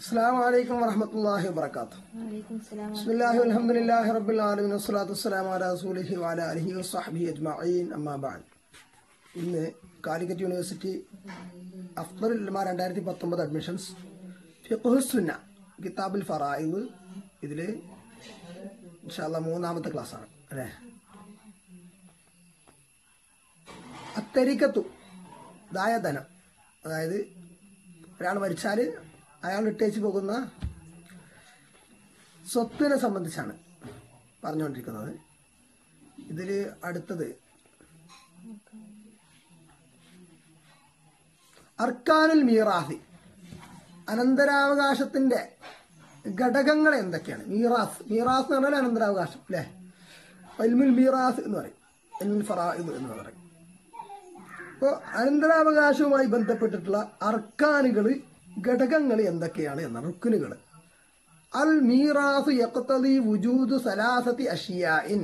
അസ്സാം വലൈക്കും വറഹമത്തല്ലാഹി വബർക്കാത്തു ബിസ്മില്ലാഹി അൽഹംദുലില്ലാഹി റബ്ബിൽ ആലമീൻ. വസ്സലാത്തു വസ്സലാമു അലാ റസൂലിഹി വഅലാ അലിഹി വസ്സഹ്ബിഹി അജ്മഈൻ. അമ്മാ ബഅദ്. ഇന്ന് Calicut university Afzal Ulama 2019 admissions. ഫിഖ്ഹു സുന്ന കിതാബുൽ ഫറായിദ്. ഇതിൽ ഇൻഷാല്ല മൂന്നാമത്തെ ക്ലാസ്സാണ് അല്ലേ? അത്തരിക്കത്തു ദായധനം. അതായത് ഒരാൾ മരിച്ചാൽ അയാൾ ഇട്ടേച്ച് പോകുന്ന സ്വത്തിനെ സംബന്ധിച്ചാണ് പറഞ്ഞുകൊണ്ടിരിക്കുന്നത് ഇതിൽ അടുത്തത് അർക്കാനുൽ മീറാഹി അനന്തരാവകാശത്തിന്റെ ഘടകങ്ങൾ എന്തൊക്കെയാണ്? മീറാസ് മീറാസ് എന്ന് പറഞ്ഞാൽ അനന്തരാവകാശം അല്ലേ? അൽമുൽ മീറാസ് എന്ന് പറയും അൽമുൽ ഫറായിദ് എന്ന് പറയും. അപ്പോൾ അനന്തരാവകാശവുമായി ബന്ധപ്പെട്ടിട്ടുള്ള അർക്കാനുകൾ ഘടകങ്ങൾ എന്തൊക്കെയാണ് എന്നാണ് റുക്കുനുകൾ. അൽ മീറാസു യക്തലി വുജൂദു സലാസത്തി അഷിയായിൻ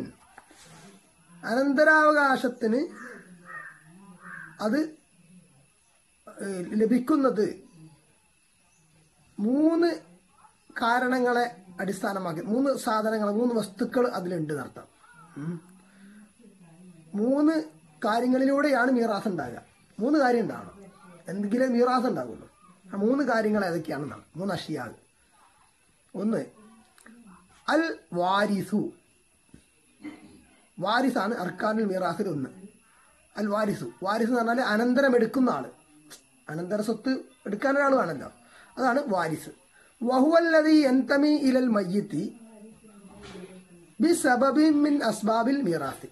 അനന്തരാവകാശത്തിന് അത് ലഭിക്കുന്നത് മൂന്ന് കാരണങ്ങളെ അടിസ്ഥാനമാക്കി മൂന്ന് സാധനങ്ങൾ മൂന്ന് വസ്തുക്കൾ അതിലുണ്ട് നടത്താം മൂന്ന് കാര്യങ്ങളിലൂടെയാണ് മീറാസ് ഉണ്ടാകുക. മൂന്ന് കാര്യം ഉണ്ടാകണം എന്തെങ്കിലും മീറാസ് ഉണ്ടാകുള്ളൂ ആ മൂന്ന് കാര്യങ്ങൾ ഏതൊക്കെയാണെന്നാണ്? മൂന്ന് അഷിയാൽ ഒന്ന് അൽ വാരിസു. വാരിസാണ് അർക്കാനുൽ മീറാസിൽ ഒന്ന്. അൽ വാരിസു. വാരിസ് എന്ന് പറഞ്ഞാൽ അനന്തരം എടുക്കുന്ന ആൾ. അനന്തര സ്വത്ത് എടുക്കാൻ ഒരാൾ വേണമല്ലോ. അതാണ് വാരിസ്. വഹുവല്ലതി എന്തമി ഇലൽ മയ്യത്തി ബി സബബി മിൻ അസ്ബാബിൽ മീറാസി.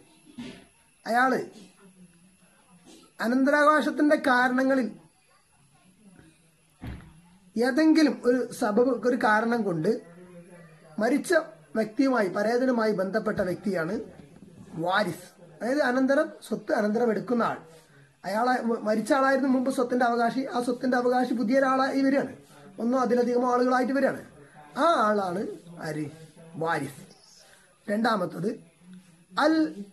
അയാൾ അനന്തരാവകാശത്തിന്റെ കാരണങ്ങളിൽ ഏതെങ്കിലും ഒരു സബബ് ഒരു കാരണം കൊണ്ട് മരിച്ച വ്യക്തിയുമായി പരേതനുമായി ബന്ധപ്പെട്ട വ്യക്തിയാണ് വാരിസ്. അതായത് അനന്തരം സ്വത്ത് അനന്തരം എടുക്കുന്ന ആൾ. അയാളെ മരിച്ച ആളായിരുന്നു മുമ്പ് സ്വത്തിന്റെ അവകാശി. ആ സ്വത്തിന്റെ അവകാശി പുതിയ ഒരാളായി വരികയാണ്. ഒന്നോ അതിലധികമോ ആളുകളായിട്ട് വരികയാണ്. ആ ആളാണ് ആര് വാരിസ്. രണ്ടാമത്തത് അൽ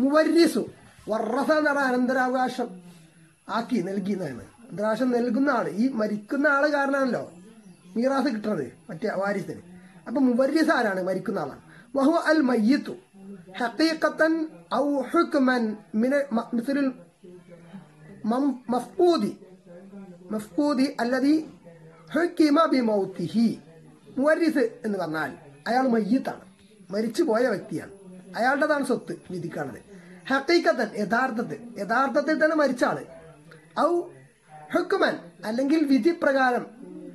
മുവരിസു. വർറസ എന്ന് അനന്തരാവകാശം. ആക്കി നൽകി എന്നാണ് അനന്തരാവകാശം നൽകുന്ന ആൾ ഈ മരിക്കുന്ന ആൾ കാരണമാണല്ലോ മീറാസ് കിട്ടണത് മറ്റേ വാരിസിന്. അപ്പൊ മുബരിസ് ആരാണ് മരിക്കുന്ന ആളാണ്? വഹു അൽ മയ്യത്തു. ഔ ഹുക്മൻ മിന മഫ്കൂദി മഫ്കൂദി ബിമൗത്തിഹി. മുവരിസ് എന്ന് പറഞ്ഞാൽ അയാൾ മയ്യത്താണ്. മരിച്ചു പോയ വ്യക്തിയാണ്. അയാളുടെതാണ് സ്വത്ത് വിധിക്കാണത്. ഹക്കീക്കത്തൻ യഥാർത്ഥത്തിൽ യഥാർത്ഥത്തിൽ തന്നെ മരിച്ച ആൾ. ഔ ഹുക്കുമൻ അല്ലെങ്കിൽ വിധിപ്രകാരം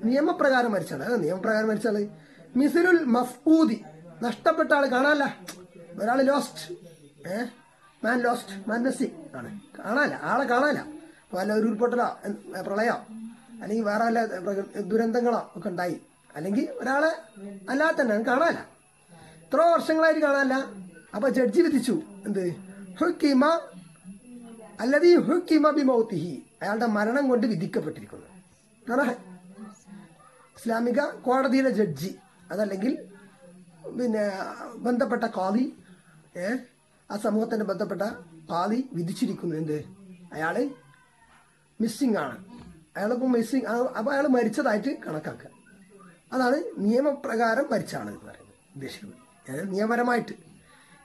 നിയമപ്രകാരം മരിച്ചാണ്. നിയമപ്രകാരം മരിച്ചാൾ മിസിലുൽ മഫ്ഊദി. നഷ്ടപ്പെട്ട ആൾ കാണാല്ല ഒരാൾ ലോസ്റ്റ് ഏ? മാൻ ലോസ്റ്റ് മാൻ മിസ്സിംഗ് ആണ്. കാണാല്ല ആളെ കാണാല്ല വല്ല ഒരു ഉരുൾപൊട്ടലോ പ്രളയോ അല്ലെങ്കിൽ വേറെ വല്ല ദുരന്തങ്ങളോ ഒക്കെ ഉണ്ടായി. അല്ലെങ്കിൽ ഒരാളെ അല്ലാതെ തന്നെ കാണാല്ല ഇത്ര വർഷങ്ങളായിട്ട് കാണാല്ല അപ്പൊ ജഡ്ജി വിധിച്ചു. എന്ത്? ഹുക്കിമ അല്ലതീ ഹുക്കിമ ബിമൗത്തിഹി. അയാളുടെ മരണം കൊണ്ട് വിധിക്കപ്പെട്ടിരിക്കുന്നു. ഇസ്ലാമിക കോടതിയിലെ ജഡ്ജി അതല്ലെങ്കിൽ പിന്നെ ബന്ധപ്പെട്ട കാളി ഏ? ആ സമൂഹത്തിന്റെ ബന്ധപ്പെട്ട കാളി വിധിച്ചിരിക്കുന്നു. എന്ത്? അയാൾ മിസ്സിംഗ് ആണ്. അയാളിപ്പോൾ മിസ്സിംഗ് അപ്പോൾ അയാൾ മരിച്ചതായിട്ട് കണക്കാക്കുക. അതാണ് നിയമപ്രകാരം മരിച്ചാണ് എന്ന് പറയുന്നത് ഉദ്ദേശിക്കുന്നത്. നിയമപരമായിട്ട്.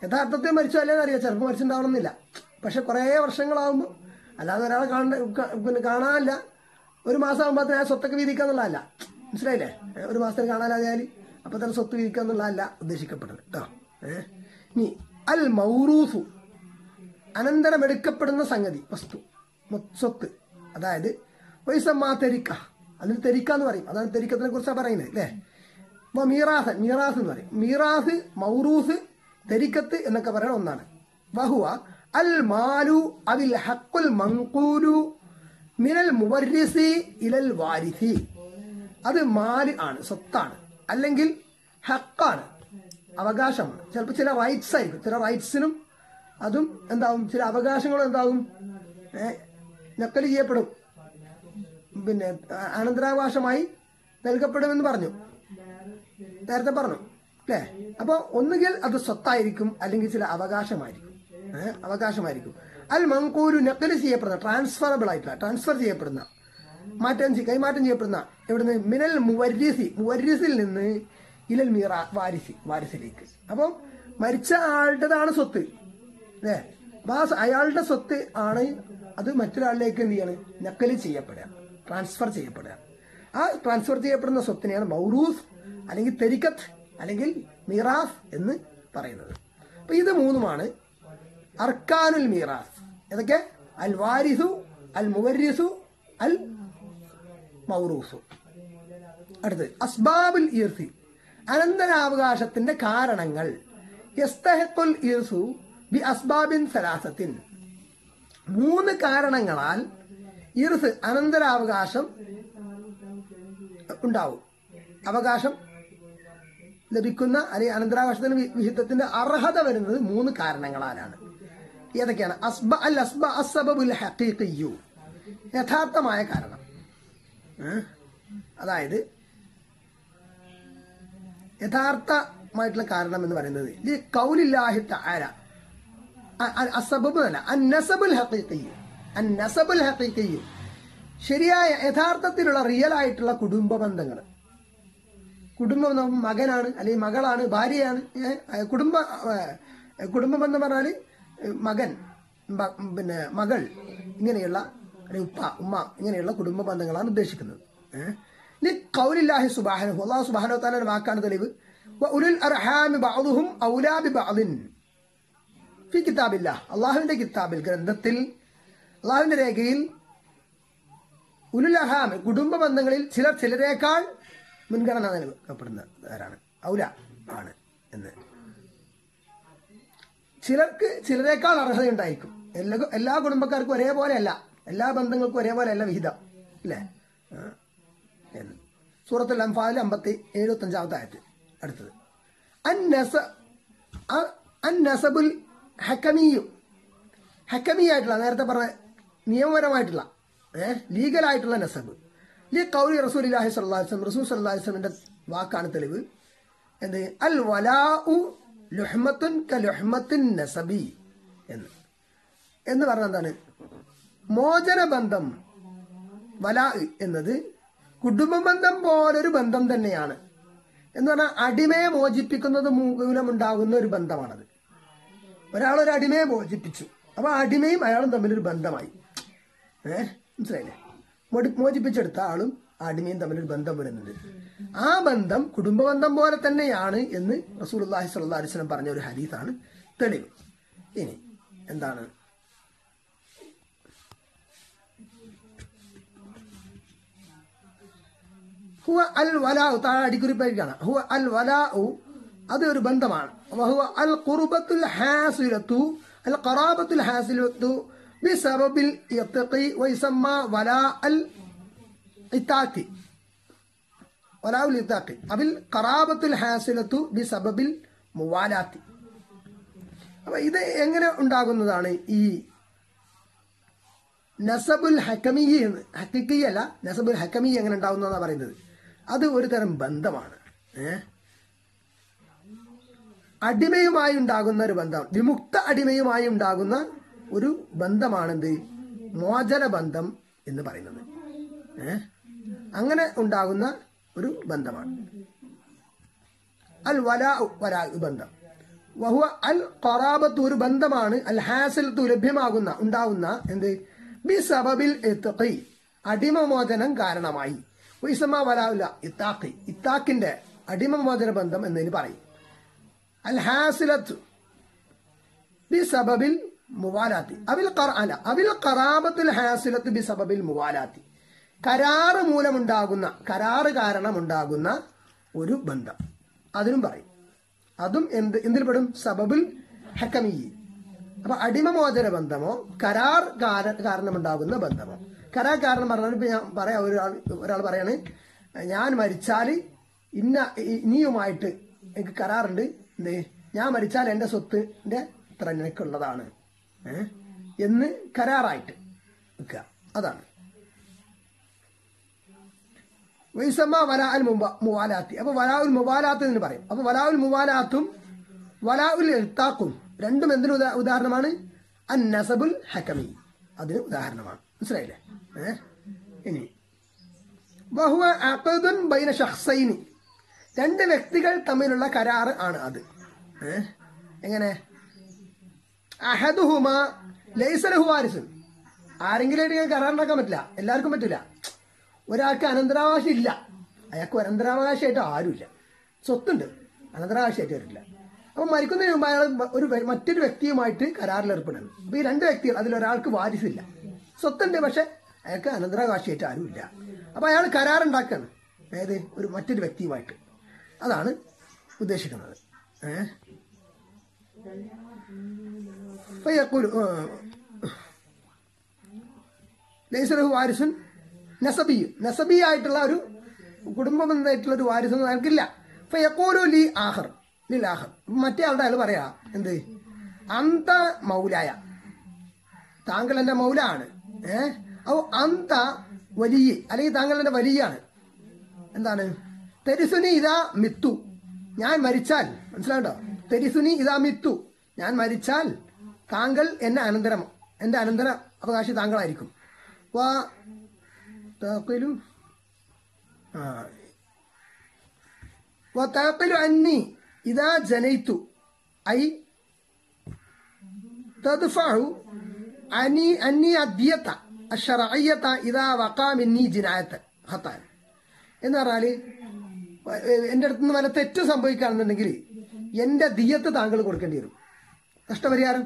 യഥാർത്ഥത്തിൽ മരിച്ചാലേ അറിയാം ചിലപ്പോൾ മരിച്ചിട്ടുണ്ടാവണമെന്നില്ല. പക്ഷെ കുറേ വർഷങ്ങളാകുമ്പോൾ അല്ലാതെ ഒരാളെ കാണണ്ട പിന്നെ കാണാനല്ല. ഒരു മാസം ആകുമ്പോൾ ആ സ്വത്തൊക്കെ വീതിക്കാന്നുള്ളതല്ല മനസ്സിലായില്ലേ? ഏ, ഒരു മാസത്തിന് കാണാനായാൽ അപ്പൊ തന്നെ സ്വത്ത് വീതിക്കാന്നുള്ളതല്ല ഉദ്ദേശിക്കപ്പെട്ടത് കേട്ടോ ഇനി അൽ മൗറൂസു അനന്തരം എടുക്കപ്പെടുന്ന സംഗതി വസ്തു സ്വത്ത്. അതായത് വൈസമ്മാ തെരിക്ക. അതിന് തെരിക്ക എന്ന് പറയും. അതാണ് തെരിക്കത്തിനെ കുറിച്ചാണ് പറയുന്നത് അല്ലേ അപ്പൊ മീറാസ് മീറാസ് എന്ന് പറയും. മീറാസ് മൗറൂസ് തെരിക്കത്ത് എന്നൊക്കെ പറയുന്ന ഒന്നാണ്. വഹുവ അൽ മാലു അവിൽ ഹക്കുൽ മങ്കൂലു മിനൽ മുവരിസി ഇലൽ വാരിസി അത് മാൽ ആണ് സ്വത്താണ്. അല്ലെങ്കിൽ ഹക്കാണ് അവകാശമാണ്. ചിലപ്പോൾ ചില റൈറ്റ്സ് ആയിരിക്കും. ചില റൈറ്റ്സിനും അതും എന്താവും ചില അവകാശങ്ങളും എന്താവും? നക്കൽ ചെയ്യപ്പെടും. പിന്നെ അനന്തരാവകാശമായി നൽകപ്പെടുമെന്ന് പറഞ്ഞു. നേരത്തെ പറഞ്ഞു. അല്ലേ? അപ്പോൾ ഒന്നുകിൽ അത് സ്വത്തായിരിക്കും അല്ലെങ്കിൽ ചില അവകാശമായിരിക്കും. അവകാശമായിരിക്കും. അൽ മങ്കൂരു നക്കൽ ചെയ്യപ്പെടുന്ന ട്രാൻസ്ഫറബിൾ ആയിട്ടുള്ള ട്രാൻസ്ഫർ ചെയ്യപ്പെടുന്ന മാറ്റം കൈമാറ്റം ചെയ്യപ്പെടുന്ന എവിടുന്ന്? മിനൽ മുവരിസി മുവരിസിൽ നിന്ന് ഇലൽ മീറ വാരിസി വാരിസിലേക്ക്. അപ്പം മരിച്ച ആളുടേതാണ് സ്വത്ത്. അല്ലേ അപ്പൊ അയാളുടെ സ്വത്ത് ആണ് അത് മറ്റൊരാളിലേക്ക് എന്ത് ചെയ്യാണ്? നക്കൽ ചെയ്യപ്പെടുക. ട്രാൻസ്ഫർ ചെയ്യപ്പെടുക. ആ ട്രാൻസ്ഫർ ചെയ്യപ്പെടുന്ന സ്വത്തിനെയാണ് മൗറൂസ് അല്ലെങ്കിൽ തെരിക്കത്ത് അല്ലെങ്കിൽ മിറാസ് എന്ന് പറയുന്നത്. അപ്പൊ ഇത് മൂന്നുമാണ്. അർക്കാനുൽ മീറാസ്. ഏതൊക്കെ? അൽ വാരിസു അൽ മുവരിസു അൽ മൗറൂസു. അടുത്ത് അസ്ബാബുൽ ഇർസി അനന്തരാവകാശത്തിന്റെ കാരണങ്ങൾ. യസ്തഹത്തുൽ ഇർസു ബി അസ്ബാബിൻ സലാസത്തിൻ. മൂന്ന് കാരണങ്ങളാൽ ഇർസ് അനന്തരാവകാശം ഉണ്ടാവും. അവകാശം ലഭിക്കുന്ന അല്ലെങ്കിൽ അനന്തരാവകാശത്തിന് വിഹിതത്തിന്റെ അർഹത വരുന്നത് മൂന്ന് കാരണങ്ങളാലാണ്. ഏതൊക്കെയാണ്? അസ്ബ അൽ അസ്ബ അസബബുൽ ഹക്കീഖിയു യഥാർത്ഥമായ കാരണം? അതായത് യഥാർത്ഥമായിട്ടുള്ള കാരണം എന്ന് പറയുന്നത് ഈ കൗലില്ലാഹി തആല. അസബബ് അല്ല അന്നസബുൽ ഹഖീഖിയു അന്നസബുൽ ഹഖീഖിയു ശരിയായ യഥാർത്ഥത്തിലുള്ള റിയൽ ആയിട്ടുള്ള കുടുംബ ബന്ധങ്ങൾ. കുടുംബം മകനാണ് അല്ലെങ്കിൽ മകളാണ് ഭാര്യയാണ് കുടുംബ കുടുംബം എന്ന് പറഞ്ഞാൽ മകൻ പിന്നെ മകൾ ഇങ്ങനെയുള്ള ഉപ്പ ഉമ്മ ഇങ്ങനെയുള്ള കുടുംബ ബന്ധങ്ങളാണ് ഉദ്ദേശിക്കുന്നത്. കൗലില്ലാഹി സുബാഹനഹു അള്ളാഹു സുബാനോ താലയുടെ വാക്കാണ് തെളിവ്. ബഅദുഹും അള്ളാഹുവിന്റെ കിതാബിൽ ഗ്രന്ഥത്തിൽ അള്ളാഹുവിന്റെ രേഖയിൽ ഉലുൽ അർഹാം കുടുംബ ബന്ധങ്ങളിൽ ചിലർ ചിലരേക്കാൾ മുൻഗണന നൽകപ്പെടുന്നവരാണ് ഔല ആണ് എന്ന്. ചിലർക്ക് ചിലരേക്കാൾ അർഹതയുണ്ടായിരിക്കും എല്ലാ എല്ലാ കുടുംബക്കാർക്കും ഒരേപോലെ അല്ല എല്ലാ ബന്ധങ്ങൾക്കും ഒരേപോലെ അല്ല? വിഹിതം അല്ലേ സൂറത്തിൽ അംഫാലിൽ അമ്പത്തി എഴുപത്തഞ്ചാമത്തെ ആയത്ത്. അടുത്തത്. അന്നസബുൽ ഹക്കമിയും. ഹക്കമി ആയിട്ടുള്ള നേരത്തെ പറഞ്ഞ നിയമപരമായിട്ടുള്ള ഏഹ് ലീഗലായിട്ടുള്ള നസബ്. ഈ കൗലി റസൂലില്ലാഹി സ്വല്ലല്ലാഹു അലൈഹി വസല്ലം റസൂൽ സല്ലാസ്ലമിന്റെ വാക്കാണ് തെളിവ്. എന്ത്? അൽ വലാഉ ലുഹ്മത്തുൻ കലുഹ്മത്തുൻ ലുഹ്മത്തിൻ നസബി എന്ന്. എന്ന് പറഞ്ഞ എന്താണ്? മോചന ബന്ധം വലാ എന്നത് കുടുംബ ബന്ധം പോലൊരു ബന്ധം തന്നെയാണ്. എന്ന് പറഞ്ഞാൽ അടിമയെ മോചിപ്പിക്കുന്നത് മൂലമുണ്ടാകുന്ന ഒരു ബന്ധമാണത്. ഒരാൾ ഒരു അടിമയെ മോചിപ്പിച്ചു. അപ്പൊ അടിമയും അയാളും തമ്മിലൊരു ബന്ധമായി. ഏഹ്? മനസ്സിലായില്ലേ? മോചിപ്പിച്ചെടുത്ത ആളും അടിമയും തമ്മിലൊരു ബന്ധം വരുന്നുണ്ട്. ആ ബന്ധം കുടുംബ ബന്ധം പോലെ തന്നെയാണ് എന്ന് റസൂൽ അള്ളാഹി അലൈഹി അലിസ്ലം പറഞ്ഞ ഒരു ഹരീതാണ് തെളിവ്. ഇനി എന്താണ്? ഹുവ അൽ വലാഉ താഴെ അടിക്കുറിപ്പായിരിക്കാണ് ഹുവ അൽ വലാഉ അത് ഒരു ബന്ധമാണ്. വഹുവ അൽ ഖുർബത്തുൽ ഹാസിലത്തു അൽ ഖറാബത്തുൽ ഹാസിലത്തു ബിസബബിൽ യത്തഖി വയസമ്മ വലാ അൽ ഇത്താഖി വലാഉൽ ഇത്താക്കി അതിൽ ഖറാബത്തുൽ ഹാസിലത്തു ബി സബബിൽ മുവാലാത്തി. അപ്പൊ ഇത് എങ്ങനെ ഉണ്ടാകുന്നതാണ് ഈ നസബുൽ ഹക്കമി എന്ന് അല്ല നസബുൽ ഹക്കമി എങ്ങനെ ഉണ്ടാകുന്ന പറയുന്നത്? അത് ഒരു തരം ബന്ധമാണ്. ഏഹ് അടിമയുമായി ഉണ്ടാകുന്ന ഒരു ബന്ധം വിമുക്ത അടിമയുമായി ഉണ്ടാകുന്ന ഒരു ബന്ധമാണെന്ത്? മോചന ബന്ധം എന്ന് പറയുന്നത്. ഏ? അങ്ങനെ ഉണ്ടാകുന്ന ഒരു ബന്ധമാണ്. അൽ വലാ വലാ ബന്ധം. വഹുവ അൽ ഖറാബത്ത് ഒരു ബന്ധമാണ് അൽ ഹാസിലത്ത് ലഭ്യമാകുന്ന ഉണ്ടാകുന്ന എന്ത്? ബി സബബിൽ അടിമമോചനം കാരണമായി. വൈസമ വലാവില്ല ഇത്താഖി ഇത്താഖിന്റെ അടിമമോചന ബന്ധം എന്നതിന് പറയും. അൽ ഹാസിലത്ത് ബി സബബിൽ മുവാലാത്തി അവിൽ അല്ല അവിൽ ഖറാബത്തുൽ ഹാസിലത്ത് ബി സബബിൽ മുവാലാത്തി. കരാറ് മൂലമുണ്ടാകുന്ന കരാറ് കാരണമുണ്ടാകുന്ന ഒരു ബന്ധം. അതിനും പറയും. അതും എന്ത് എന്തിൽ പെടും? സബബുൽ ഹക്കമീ അപ്പൊ അടിമമോചന ബന്ധമോ കരാർ കാര- കാരണമുണ്ടാകുന്ന ബന്ധമോ. കരാർ കാരണം പറഞ്ഞാൽ ഇപ്പൊ ഞാൻ പറയാം ഒരാൾ ഒരാൾ പറയാണ് ഞാൻ മരിച്ചാൽ ഇന്ന ഇനിയുമായിട്ട് എനിക്ക് കരാറുണ്ട്. എന്തേ ഞാൻ മരിച്ചാൽ എന്റെ സ്വത്തിന്റെ ഇത്ര നിനക്കുള്ളതാണ്? എന്ന് കരാറായിട്ട് വെക്കുക. അതാണ്. വൈസമ്മ വലാ അൽ മുവാലാത്തി. അപ്പൊ വലാഉൽ മുവാലാത്ത് എന്ന് പറയും. അപ്പൊ വലാഉൽ മുവാലാത്തും എഴുത്താക്കും രണ്ടും എന്തിനു ഉദാഹരണമാണ്? അൻ നസബുൽ ഹക്കമി അതിന് ഉദാഹരണമാണ്. മനസ്സിലായില്ലേ? ഇനി. ബഹുവ അഖദുൻ ബൈന ഷഹ്സൈനി രണ്ട് വ്യക്തികൾ തമ്മിലുള്ള കരാറ് ആണ് അത്. എങ്ങനെ? അഹദുഹുമ ലൈസലഹു വാരിസുൻ. ആരെങ്കിലും കരാറുണ്ടാക്കാൻ പറ്റില്ല. എല്ലാവർക്കും പറ്റില്ല. ഒരാൾക്ക് അനന്തരാവകാശം ഇല്ല അയാൾക്ക് അനന്തരാവകാശമായിട്ട് ആരുമില്ല. സ്വത്തുണ്ട്. അനന്തരാവകാശമായിട്ട് വരില്ല. അപ്പം മരിക്കുന്നതിന് മുമ്പ് അയാൾ ഒരു മറ്റൊരു വ്യക്തിയുമായിട്ട് കരാറിലേർപ്പെടുന്നു. അപ്പം ഈ രണ്ട് വ്യക്തികൾ അതിലൊരാൾക്ക് വാരിസില്ല. സ്വത്തുണ്ട് പക്ഷെ അയാൾക്ക് അനന്തരാവകാശമായിട്ട് ആരുമില്ല. അപ്പം അയാൾ കരാറുണ്ടാക്കുകയാണ് അതായത് ഒരു മറ്റൊരു വ്യക്തിയുമായിട്ട്. അതാണ് ഉദ്ദേശിക്കുന്നത്. ഏഹ് ലേസർ വാരിസൻ നസബി നസബി ആയിട്ടുള്ള ഒരു കുടുംബബന്ധമായിട്ടുള്ള ഒരു വാരിസൊന്നും അയാൾക്കില്ല. അപ്പൊ ഫയക്കോലു ലി ആഹർ ലിൽ ആഹർ മറ്റേ ആളുടെ അയാൾ പറയാ എന്ത്? അന്ത മൗലായ. താങ്കൾ എന്റെ മൗല ആണ് ഏ? ഔ അന്ത വലിയ. അല്ലെങ്കിൽ താങ്കൾ എന്റെ വലിയാണ്. എന്താണ്? തെരിസുനി ഇതാ മിത്തു. ഞാൻ മരിച്ചാൽ മനസ്സിലാണ്ടോ തെരിസുനി ഇതാ മിത്തു. ഞാൻ മരിച്ചാൽ താങ്കൾ എന്നെ അനന്തരം എന്റെ അനന്തര അവകാശി താങ്കളായിരിക്കും. താക്കലു ആ وتعقل عني إذا جنيت أي تدفع عني عني الدية الشرعية إذا وقع مني جناية خطأ എന്ന് പറഞ്ഞാല് എൻ്റെ അടുത്ത് നിന്ന് വല്ല തെറ്റ് സംഭവിക്കുകയാണെന്നുണ്ടെങ്കിൽ എൻ്റെ ദിയത്ത് താങ്കൾ കൊടുക്കേണ്ടി വരും നഷ്ടപരിഹാരം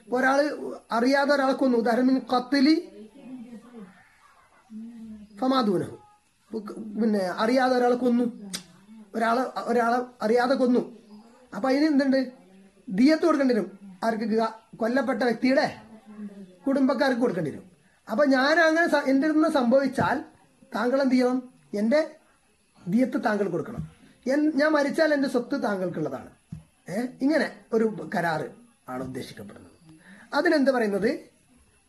ഇപ്പൊ ഒരാള് അറിയാതെ ഒരാളെ കൊന്നു ഉദാഹരണം കത്തിലി ഫമാദൂനഹു. പിന്നെ അറിയാതെ ഒരാളെ കൊന്നു. ഒരാളെ ഒരാളെ അറിയാതെ കൊന്നു. അപ്പൊ അതിന് എന്തുണ്ട്? ദിയത്ത് കൊടുക്കേണ്ടി വരും. ആർക്ക് കൊല്ലപ്പെട്ട വ്യക്തിയുടെ കുടുംബക്കാർക്ക് കൊടുക്കേണ്ടി വരും. അപ്പൊ ഞാൻ അങ്ങനെ എന്റെ നിന്ന് സംഭവിച്ചാൽ താങ്കൾ എന്ത് ചെയ്യണം? എന്റെ ദിയത്ത് താങ്കൾ കൊടുക്കണം. ഞാൻ മരിച്ചാൽ എന്റെ സ്വത്ത് താങ്കൾക്കുള്ളതാണ്. ഏഹ് ഇങ്ങനെ ഒരു കരാറ് ആണ് ഉദ്ദേശിക്കപ്പെടുന്നത്. അതിനെന്ത് പറയുന്നത്?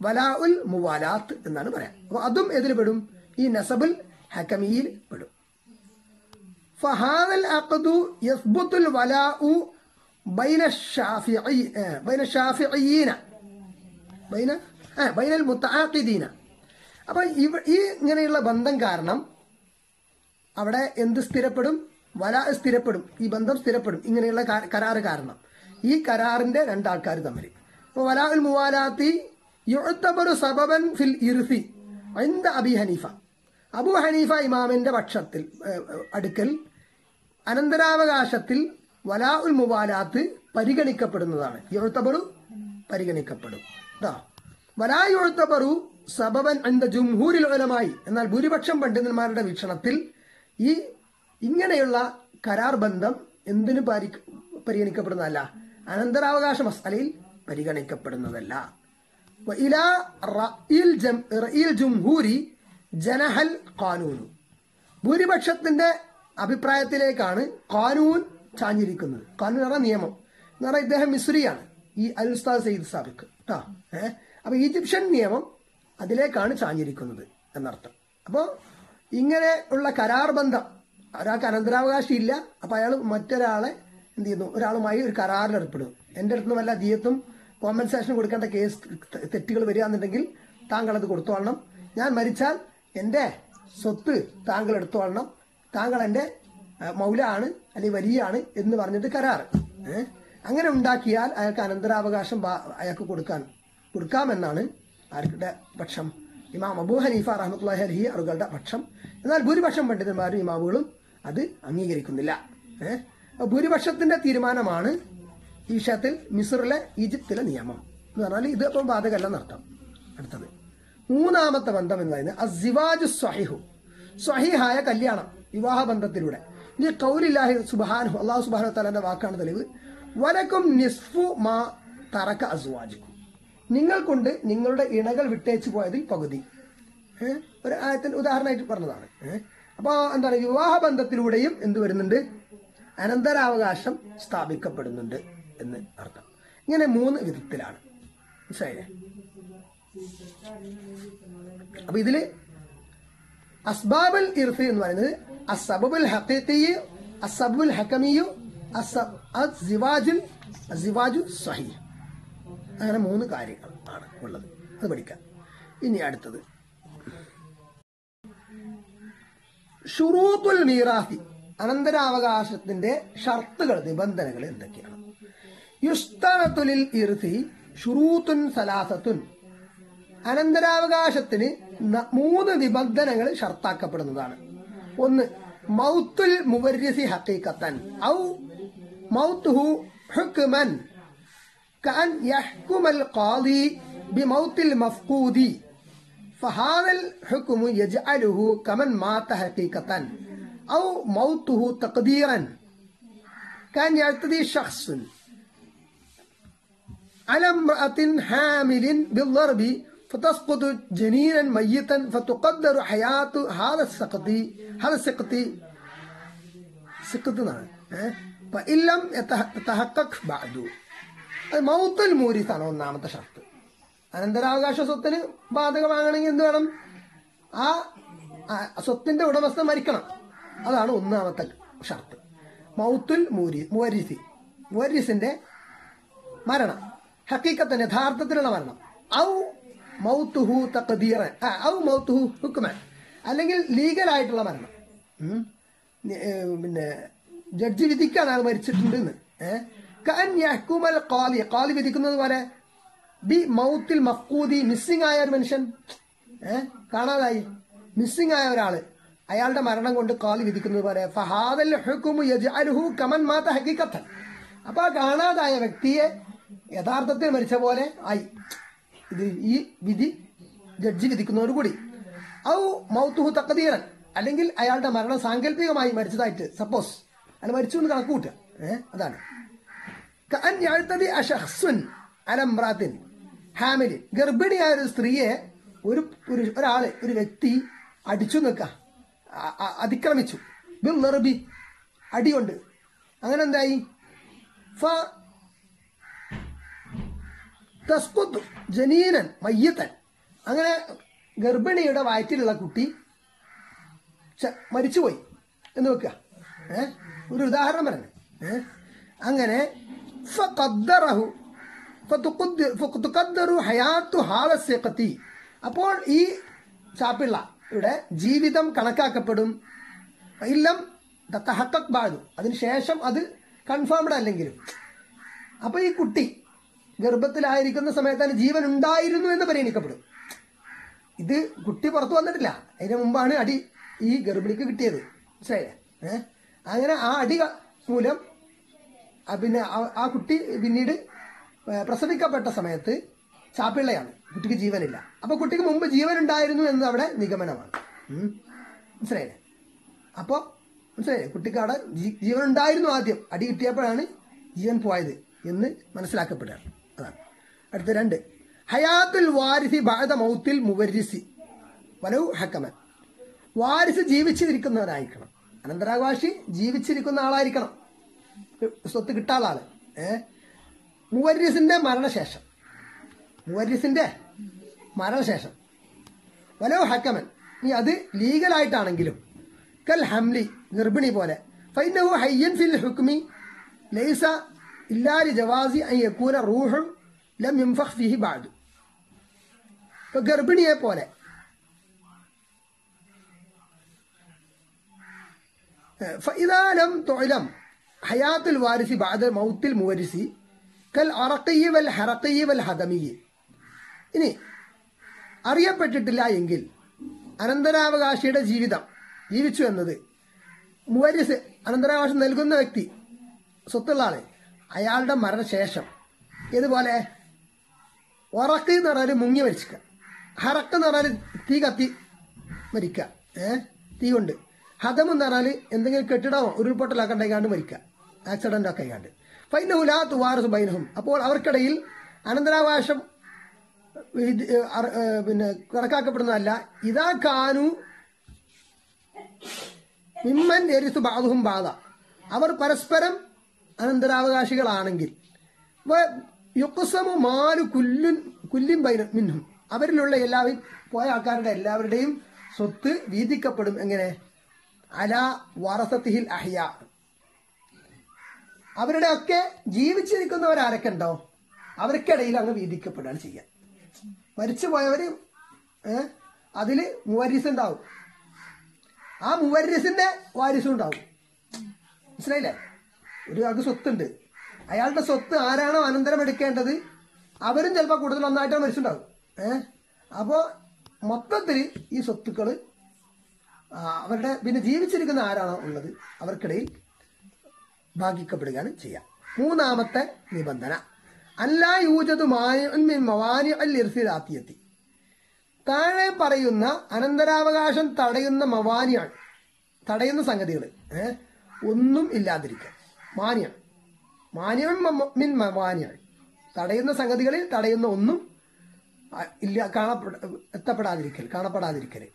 വലാ ഉൽ മുവാലാത്ത് എന്നാണ് പറയാം. അപ്പൊ അതും എതിരുപെടും. പെടും ഈ നസബുൽ ഹക്കമിയിൽ പെടും. അപ്പൊ അഖദു വലാഉ ബൈന ബൈന ഷാഫിഈന ബൈന ബൈനൽ അപ്പോൾ ഇവ ഈ ഇങ്ങനെയുള്ള ബന്ധം കാരണം അവിടെ എന്ത് സ്ഥിരപ്പെടും? വല സ്ഥിരപ്പെടും. ഈ ബന്ധം സ്ഥിരപ്പെടും. ഇങ്ങനെയുള്ള കരാറ് കാരണം. ഈ കരാറിന്റെ രണ്ടാൾക്കാർ തമ്മിൽ. അപ്പോൾ വലാ ഉൽ മുവാലാത്തി യുഅത്തബറു സബബൻ ഫിൽ ഇർഫി. എന്ത അബി ഹനീഫ? അബു ഹനീഫ ഇമാമിന്റെ പക്ഷത്തിൽ അടുക്കൽ അനന്തരാവകാശത്തിൽ വലാ ഉൽ മുബാലാത്ത് പരിഗണിക്കപ്പെടുന്നതാണ്. യുഴത്തബറു പരിഗണിക്കപ്പെടും. വലാ യുഴത്തബറു സബബൻ അന്റെ ജുംഹൂരിൽ ഉലമായി. എന്നാൽ ഭൂരിപക്ഷം പണ്ഡിതന്മാരുടെ വീക്ഷണത്തിൽ ഈ ഇങ്ങനെയുള്ള കരാർ ബന്ധം എന്തിനു പരിഗണിക്കപ്പെടുന്നതല്ല? അനന്തരാവകാശ മസാലയിൽ പരിഗണിക്കപ്പെടുന്നതല്ല. وإلى رأي الجم- رأي الجمهور جنح القانون ഭൂരിപക്ഷത്തിന്റെ അഭിപ്രായത്തിലേക്കാണ് കാനൂൻ ചാഞ്ഞിരിക്കുന്നത് കാനൂൻ എന്ന് പറഞ്ഞാൽ നിയമം എന്ന് പറഞ്ഞാൽ ഇദ്ദേഹം മിസ്രിയാണ് ഈ അൽ ഉസ്താദ് സയ്യിദ് സാബിക്ക് കേട്ടോ ഏഹ് അപ്പൊ ഈജിപ്ഷ്യൻ നിയമം അതിലേക്കാണ് ചാഞ്ഞിരിക്കുന്നത് എന്നർത്ഥം അപ്പോൾ ഇങ്ങനെ ഉള്ള കരാർ ബന്ധം ഒരാൾക്ക് അനന്തരാവകാശം ഇല്ല അപ്പൊ അയാൾ മറ്റൊരാളെ എന്ത് ചെയ്യുന്നു ഒരാളുമായി ഒരു കരാറിൽ ഏർപ്പെടും എൻ്റെ അടുത്ത് നിന്ന് വല്ല ദീയത്തും കോമ്പൻസേഷൻ കൊടുക്കേണ്ട കേസ് തെറ്റുകൾ വരികയാണെന്നുണ്ടെങ്കിൽ താങ്കൾ അത് കൊടുത്തോളണം. ഞാൻ മരിച്ചാൽ എന്റെ സ്വത്ത് താങ്കൾ എടുത്തോളണം. താങ്കൾ എന്റെ മൗലാണ് അല്ലെങ്കിൽ വലിയാണ് എന്ന് പറഞ്ഞിട്ട് കരാർ. അങ്ങനെ ഉണ്ടാക്കിയാൽ അയാൾക്ക് അനന്തരാവകാശം അയാൾക്ക് കൊടുക്കാൻ കൊടുക്കാമെന്നാണ് ആരുടെ പക്ഷം? ഇമാം അബൂ ഹനീഫ റഹമത്തുല്ലാഹി അലഹി അവരുടെ പക്ഷം. എന്നാൽ ഭൂരിപക്ഷം പണ്ഡിതന്മാരും ഇമാമുകളും അത് അംഗീകരിക്കുന്നില്ല. ഭൂരിപക്ഷത്തിന്റെ തീരുമാനമാണ് ഈ മിസറിലെ ഈജിപ്തിലെ നിയമം എന്ന് പറഞ്ഞാൽ ഇത് അപ്പം ബാധകമല്ലെന്ന് അർത്ഥം. അടുത്തത്. മൂന്നാമത്തെ ബന്ധം എന്ന് പറയുന്നത് അസിവാജു സ്വഹിഹു. സ്വഹിഹായ കല്യാണം വിവാഹ ബന്ധത്തിലൂടെ ഇനി കൗലില്ലാഹി സുബാനു അള്ളാഹു സുബാനു തലാന്റെ വാക്കാണ് തെളിവ്. വലക്കും നിസ്ഫു മാ തറക്ക അസുവാജുക്കും. നിങ്ങൾക്കുണ്ട് നിങ്ങളുടെ ഇണകൾ വിട്ടേച്ചു പോയതിൽ പകുതി. ഒരു ആയത്തിന് ഉദാഹരണമായിട്ട് പറഞ്ഞതാണ്. അപ്പോൾ അപ്പൊ എന്താണ്? വിവാഹ ബന്ധത്തിലൂടെയും എന്ത് വരുന്നുണ്ട്? അനന്തരാവകാശം സ്ഥാപിക്കപ്പെടുന്നുണ്ട്. എന്ന് അർത്ഥം. ഇങ്ങനെ മൂന്ന് വിധത്തിലാണ്. മനസ്സിലായില്ലേ? അപ്പൊ ഇതിൽ അസ്ബാബുൽ ഇർഫി എന്ന് പറയുന്നത് അസബുൽ ഹഖീഖിയ് അസബുൽ ഹക്കമിയു അസിവാജുൽ അസിവാജു സഹി. അങ്ങനെ മൂന്ന് കാര്യങ്ങൾ ആണ് ഉള്ളത്. അത് പഠിക്കാം. ഇനി അടുത്തത്. ഷുറൂത്തുൽ മീറാഫി അനന്തരാവകാശത്തിന്റെ ഷർത്തുകൾ നിബന്ധനകൾ എന്തൊക്കെയാണ്? യുസ്തനത്തുലിൽ ഇർത്തി ഷുറൂത്തുൻ സലാസത്തുൻ. അനന്തരാവകാശത്തിന് മൂന്ന് നിബന്ധനകൾ ഷർത്താക്കപ്പെടുന്നതാണ്. ഒന്ന് മൗത്തുൽ മുവര്യസി ഹക്കീക്കത്തൻ ഔ മൗത്തുഹു ഹുക്മൻ. കഅൻ യഹ്കുമൽ മഫ്ഖൂദി. ഹുക്മു കമൻ മാത ഔ على امرأة حامل بالضرب فتسقط جنينا ميتا فتقدر حياة هذا السقط هذا السقط سقط نعم فإن لم يتح- يتحقق بعد അത് മൗത്തുൽ മൂരിസാണ് ഒന്നാമത്തെ ഷർത്ത് അനന്തരാവകാശ സ്വത്തിന് ബാധകമാകണമെങ്കിൽ എന്ത് വേണം ആ ആ സ്വത്തിന്റെ ഉടമസ്ഥൻ മരിക്കണം അതാണ് ഒന്നാമത്തെ ഷർത്ത് മൗത്തുൽ മൂരി മുവരിസി മുവരിസിന്റെ മരണം ഹക്കീക്കത്തിന് യഥാർത്ഥത്തിലുള്ള മരണം ഔ മൗത്തുഹു തഖദീറൻ. ഔ മൗത്തുഹു ഹുക്മൻ. അല്ലെങ്കിൽ ലീഗലായിട്ടുള്ള മരണം പിന്നെ ജഡ്ജി വിധിക്കാണ് അത് മരിച്ചിട്ടുണ്ട് എന്ന് കാലി ഖാലി. വിധിക്കുന്നത് പോലെ ബി മൗത്തിൽ മക്കൂതി മിസ്സിംഗ് ആയ ഒരു മനുഷ്യൻ. ഏഹ് കാണാതായി. മിസ്സിംഗ് ആയ ഒരാൾ. അയാളുടെ മരണം കൊണ്ട് കാലി വിധിക്കുന്നത് പോലെ ഫഹാദൽ ഹുക്കുമു കമൻ മാത ഹഖീഖത്തൻ അപ്പൊ ആ കാണാതായ വ്യക്തിയെ യഥാർത്ഥത്തിൽ മരിച്ച പോലെ ആയി. ഇത് ഈ വിധി ജഡ്ജി വിധിക്കുന്നതോട് കൂടി. ഔ മൗത്തുഹു തക്കതീരൻ അല്ലെങ്കിൽ അയാളുടെ മരണം സാങ്കല്പികമായി മരിച്ചതായിട്ട് സപ്പോസ് അയാൾ മരിച്ചു എന്ന് കണക്ക് കൂട്ടുക ഏഹ് അതാണ്. കഅൻ യഅ്തദി അല ഇംറാത്തിൻ. ഹാമിലിൻ ഗർഭിണിയായ ഒരു സ്ത്രീയെ ഒരു പുരുഷ ഒരാൾ ഒരു വ്യക്തി അടിച്ചു നിൽക്ക അതിക്രമിച്ചു. ബിൽ നിർബി. അടിയുണ്ട്. അങ്ങനെ എന്തായി? ഫ തസ്കുത്തു ജനീനൻ മയ്യത്തൻ. അങ്ങനെ ഗർഭിണിയുടെ വയറ്റിലുള്ള കുട്ടി മരിച്ചുപോയി എന്ന് വെക്കുക. ഏ? ഒരു ഉദാഹരണം പറഞ്ഞു ഏ? അങ്ങനെ ഫഖദ്ദറഹു അപ്പോൾ ഈ ചാപ്പിള്ള ഇവിടെ ജീവിതം കണക്കാക്കപ്പെടും. ഇല്ലം തഹക്കക് ബാദു. അതിനുശേഷം അത് കൺഫേംഡ് അല്ലെങ്കിലും. അപ്പൊ ഈ കുട്ടി ഗർഭത്തിലായിരിക്കുന്ന സമയത്താണ് ജീവൻ ഉണ്ടായിരുന്നു എന്ന് പരിഗണിക്കപ്പെടും. ഇത് കുട്ടി പുറത്തു വന്നിട്ടില്ല. അതിന് മുമ്പാണ് അടി ഈ ഗർഭിണിക്ക് കിട്ടിയത്. മനസ്സിലായില്ലേ? ഏഹ് അങ്ങനെ ആ അടി മൂലം പിന്നെ ആ- കുട്ടി പിന്നീട് പ്രസവിക്കപ്പെട്ട സമയത്ത് ചാപ്പിള്ളയാണ്. കുട്ടിക്ക് ജീവനില്ല. അപ്പൊ കുട്ടിക്ക് മുമ്പ് ജീവൻ ഉണ്ടായിരുന്നു എന്നത് അവിടെ നിഗമനമാണ്. മനസ്സിലായില്ലേ? അപ്പോ മനസ്സിലായില്ലേ? കുട്ടിക്ക് അവിടെ ജീവൻ ഉണ്ടായിരുന്നു ആദ്യം. അടി കിട്ടിയപ്പോഴാണ് ജീവൻ പോയത് എന്ന് മനസ്സിലാക്കപ്പെടുകയാണ് അടുത്ത രണ്ട്. ഹയാത്തുൽ വാരിസി ബാധ മൗത്തിൽ മുവരിസി വലവ് ഹക്കമൻ. വാരിസ് ജീവിച്ചിരിക്കുന്നവരായിരിക്കണം അനന്തരാവകാശി ജീവിച്ചിരിക്കുന്ന ആളായിരിക്കണം. സ്വത്ത് കിട്ടാത്ത ഏ? മുവരിസിന്റെ മരണശേഷം. മുവരിസിന്റെ മരണശേഷം. വലോ ഹക്കമൻ. നീ അത് ലീഗലായിട്ടാണെങ്കിലും കൽ ഹംലി ഗർഭിണി പോലെ. ഫൈനഹു ഹയ്യൻ ഫിൽ ഹുക്മി ലൈസ ഇല്ലാലി ജവാസി ഐ യക്കൂന റൂഹും ലം യംഫഖ് ഫിഹി ബാദു ഇപ്പൊ ഗർഭിണിയെ പോലെ ഫൈദാലം തൊഴിലം ഹയാത്തുൽ വാരിസി ബാദ മൗത്തിൽ മുവരിസി കൽ അറക്കയ്യ വൽ ഹറക്കയ്യ വൽ ഹദമിയെ ഇനി അറിയപ്പെട്ടിട്ടില്ല എങ്കിൽ അനന്തരാവകാശിയുടെ ജീവിതം ജീവിച്ചു എന്നത് മുവരിസ് അനന്തരാവകാശം നൽകുന്ന വ്യക്തി സ്വത്തുള്ള ആളെ അയാളുടെ മരണശേഷം. ഇതുപോലെ ഉറക്ക് എന്ന് പറഞ്ഞാൽ മുങ്ങി മരിക്കുക ഹറക്ക് എന്ന് പറഞ്ഞാൽ തീ കത്തി മരിക്കുക. ഏ? തീ കൊണ്ട്. ഹതം എന്ന് പറഞ്ഞാൽ എന്തെങ്കിലും കെട്ടിടമോ ഉരുൾപൊട്ടലൊക്കെ ഉണ്ടായിക്കാണ്ട് മരിക്കുക ആക്സിഡന്റ് ഒക്കെ ആയിക്കാണ്ട് ഫൈനഹുലാ തുവാറസ് ബൈനഹും. അപ്പോൾ അവർക്കിടയിൽ അനന്തരാവകാശം പിന്നെ കണക്കാക്കപ്പെടുന്നതല്ല. ഇതാ കാനു മിമ്മൻ എരിസു ബാധുഹും ബാധ അവർ പരസ്പരം അനന്തരാവകാശികളാണെങ്കിൽ. യുക്സമു മാലു കുല്ലുൻ കുല്ലിൻ ബൈന മിന്നും അവരിലുള്ള എല്ലാവരും പോയ ആൾക്കാരുടെ എല്ലാവരുടെയും സ്വത്ത് വീതിക്കപ്പെടും എങ്ങനെ? അല വറസത്തിഹിൽ അഹിയ. അവരുടെ ഒക്കെ ജീവിച്ചിരിക്കുന്നവരാരൊക്കെ ഉണ്ടോ അവർക്കിടയിൽ അങ്ങ് വീതിക്കപ്പെടുകയാണ് ചെയ്യുക മരിച്ചു പോയവര് അതിൽ മുവരീസ് ഉണ്ടാവും ആ മുവരിസിന്റെ വാരിസും ഉണ്ടാവും മനസ്സിലായില്ലേ? ഒരാൾക്ക് സ്വത്തുണ്ട്. അയാളുടെ സ്വത്ത് ആരാണോ അനന്തരം എടുക്കേണ്ടത് അവരും ചിലപ്പോൾ കൂടുതൽ ഒന്നായിട്ടാണ് മരിച്ചിട്ടുണ്ടാവും. ഏഹ് അപ്പോൾ മൊത്തത്തിൽ ഈ സ്വത്തുക്കൾ അവരുടെ പിന്നെ ജീവിച്ചിരിക്കുന്ന ആരാണോ ഉള്ളത് അവർക്കിടയിൽ ഭാഗിക്കപ്പെടുകയാണ് ചെയ്യുക മൂന്നാമത്തെ നിബന്ധന. അല്ലാ യൂജത് മവാനി അൽ ഇർസിലാത്തിയെത്തി. താഴെ പറയുന്ന അനന്തരാവകാശം തടയുന്ന മവാനിയാണ്. തടയുന്ന സംഗതികൾ ഒന്നും ഇല്ലാതിരിക്കുക മാനിയം. മിൻ മവാനിയാണ് തടയുന്ന സംഗതികളിൽ തടയുന്ന ഒന്നും ഇല്ല കാണപ്പെട എത്തപ്പെടാതിരിക്കൽ കാണപ്പെടാതിരിക്കൽ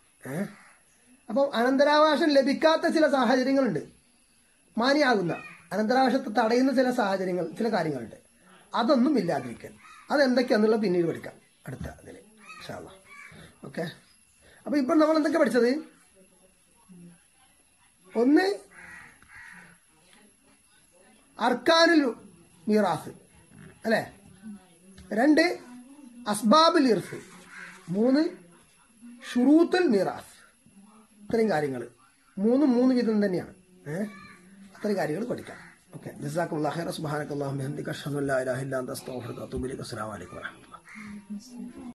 അപ്പോൾ അനന്തരാവകാശം ലഭിക്കാത്ത ചില സാഹചര്യങ്ങളുണ്ട്. മാനിയാകുന്ന അനന്തരാവകാശത്തെ തടയുന്ന ചില സാഹചര്യങ്ങൾ ചില കാര്യങ്ങളുണ്ട്. അതൊന്നും ഇല്ലാതിരിക്കൽ. അതെന്തൊക്കെയാണെന്നുള്ള പിന്നീട് പഠിക്കാം. അടുത്ത അതിൽ ഇൻഷാല്ല ഓക്കെ? അപ്പോൾ ഇപ്പൊ നമ്മൾ എന്തൊക്കെ പഠിച്ചത്? ഒന്ന് അർക്കാനുൽ മീറാസ്. അല്ലേ? രണ്ട് അസ്ബാബുൽ ഇർഫ്. മൂന്ന് ഷുറൂത്തുൽ മീറാസ്. ഇത്രയും കാര്യങ്ങൾ മൂന്നും മൂന്ന് വിധം തന്നെയാണ്. ഏഹ് അത്രയും കാര്യങ്ങൾ പഠിക്കാം. ഓക്കെ. ജസാഖുല്ലാ ഖൈറ. സുബ്ഹാനക്കല്ലാഹുമ്മ ഹംദിക അഷ്ഹദു അല്ലാ ഇലാഹ ഇല്ലാ അസ്തഗ്ഫിറുക അലൈക്കും